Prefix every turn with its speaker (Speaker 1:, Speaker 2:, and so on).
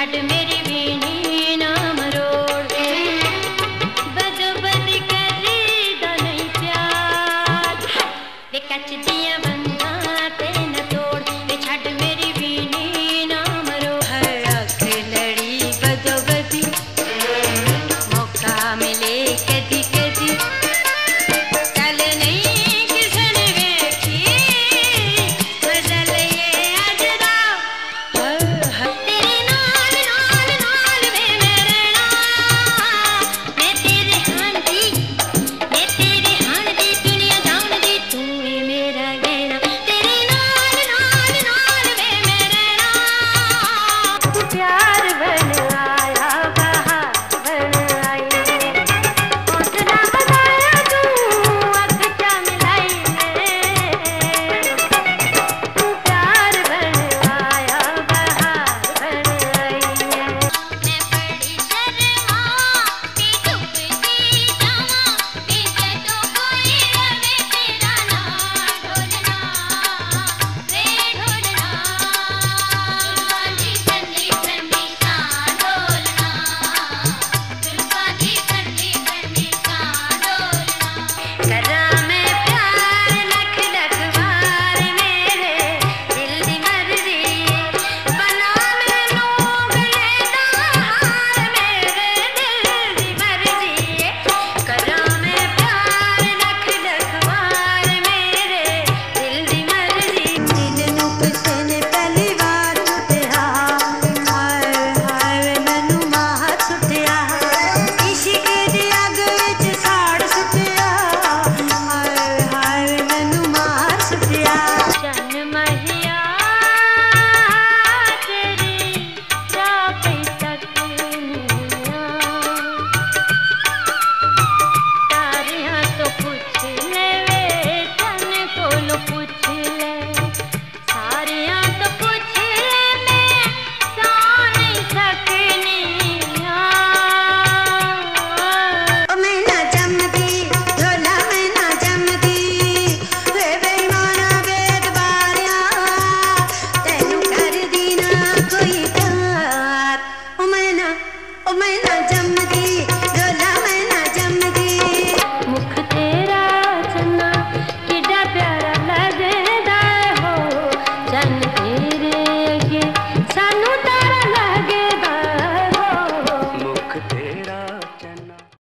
Speaker 1: घाट मेरे